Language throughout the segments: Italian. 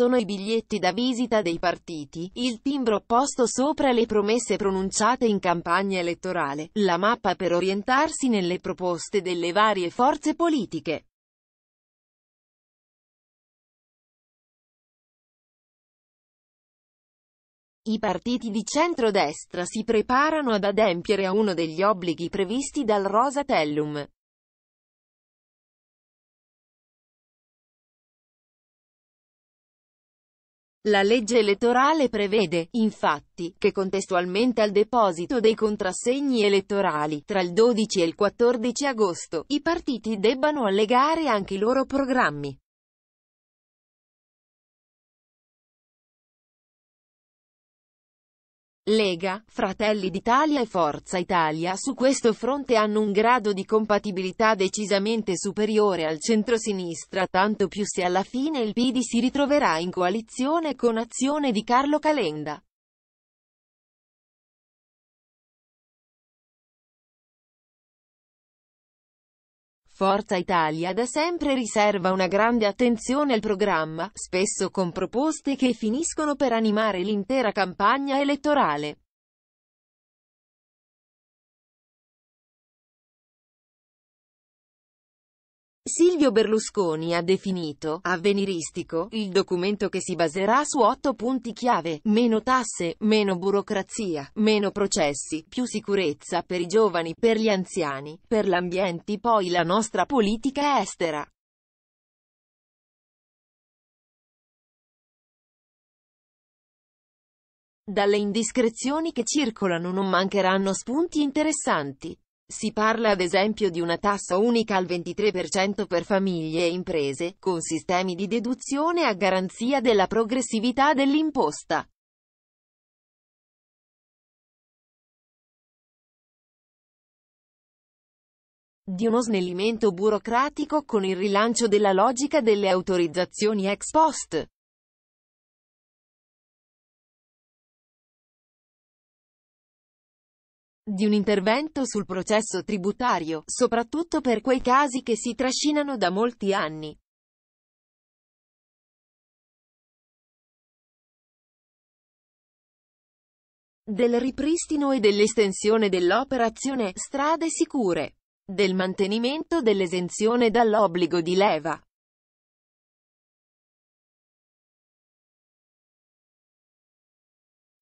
sono i biglietti da visita dei partiti, il timbro posto sopra le promesse pronunciate in campagna elettorale, la mappa per orientarsi nelle proposte delle varie forze politiche. I partiti di centrodestra si preparano ad adempiere a uno degli obblighi previsti dal Rosatellum. La legge elettorale prevede, infatti, che contestualmente al deposito dei contrassegni elettorali, tra il 12 e il 14 agosto, i partiti debbano allegare anche i loro programmi. Lega, Fratelli d'Italia e Forza Italia su questo fronte hanno un grado di compatibilità decisamente superiore al centrosinistra tanto più se alla fine il PD si ritroverà in coalizione con Azione di Carlo Calenda. Forza Italia da sempre riserva una grande attenzione al programma, spesso con proposte che finiscono per animare l'intera campagna elettorale. Silvio Berlusconi ha definito avveniristico il documento che si baserà su otto punti chiave, meno tasse, meno burocrazia, meno processi, più sicurezza per i giovani, per gli anziani, per l'ambiente poi la nostra politica estera. Dalle indiscrezioni che circolano non mancheranno spunti interessanti. Si parla ad esempio di una tassa unica al 23% per famiglie e imprese, con sistemi di deduzione a garanzia della progressività dell'imposta. Di uno snellimento burocratico con il rilancio della logica delle autorizzazioni ex post. Di un intervento sul processo tributario, soprattutto per quei casi che si trascinano da molti anni. del ripristino e dell'estensione dell'operazione Strade Sicure, del mantenimento dell'esenzione dall'obbligo di leva,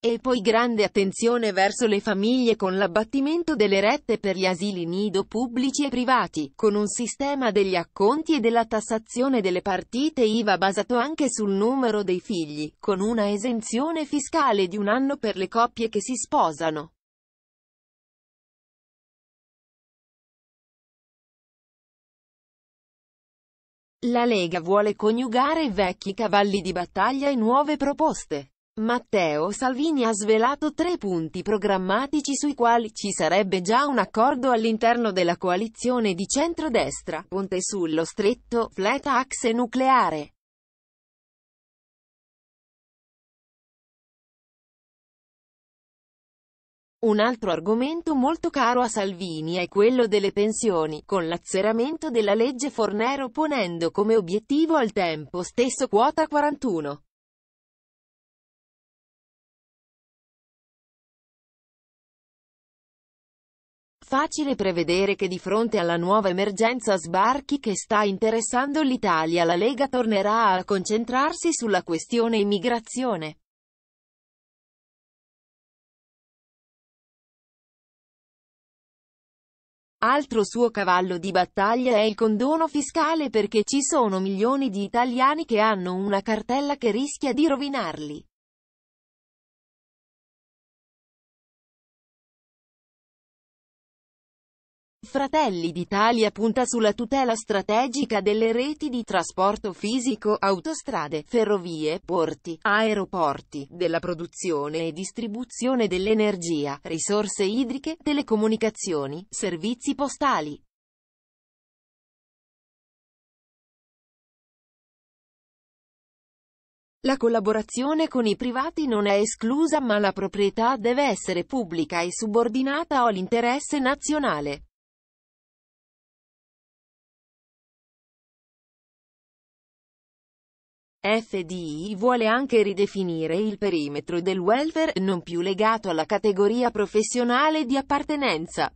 E poi grande attenzione verso le famiglie con l'abbattimento delle rette per gli asili nido pubblici e privati, con un sistema degli acconti e della tassazione delle partite IVA basato anche sul numero dei figli, con una esenzione fiscale di un anno per le coppie che si sposano. La Lega vuole coniugare vecchi cavalli di battaglia e nuove proposte. Matteo Salvini ha svelato tre punti programmatici sui quali ci sarebbe già un accordo all'interno della coalizione di centrodestra, ponte sullo stretto, flat axe nucleare. Un altro argomento molto caro a Salvini è quello delle pensioni, con l'azzeramento della legge Fornero ponendo come obiettivo al tempo stesso quota 41. Facile prevedere che di fronte alla nuova emergenza sbarchi che sta interessando l'Italia la Lega tornerà a concentrarsi sulla questione immigrazione. Altro suo cavallo di battaglia è il condono fiscale perché ci sono milioni di italiani che hanno una cartella che rischia di rovinarli. Fratelli d'Italia punta sulla tutela strategica delle reti di trasporto fisico, autostrade, ferrovie, porti, aeroporti, della produzione e distribuzione dell'energia, risorse idriche, telecomunicazioni, servizi postali. La collaborazione con i privati non è esclusa ma la proprietà deve essere pubblica e subordinata all'interesse nazionale. FDI vuole anche ridefinire il perimetro del welfare, non più legato alla categoria professionale di appartenenza.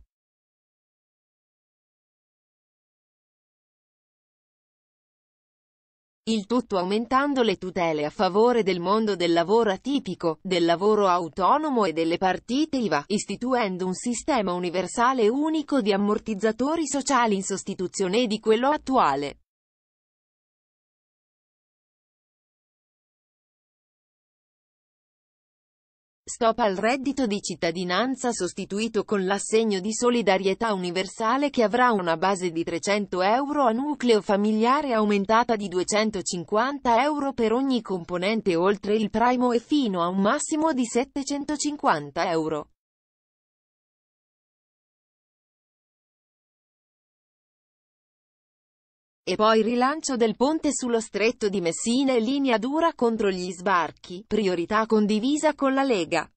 Il tutto aumentando le tutele a favore del mondo del lavoro atipico, del lavoro autonomo e delle partite IVA, istituendo un sistema universale unico di ammortizzatori sociali in sostituzione di quello attuale. Stop al reddito di cittadinanza sostituito con l'assegno di solidarietà universale che avrà una base di 300 euro a nucleo familiare aumentata di 250 euro per ogni componente oltre il primo e fino a un massimo di 750 euro. E poi rilancio del ponte sullo stretto di Messina e linea dura contro gli sbarchi, priorità condivisa con la Lega.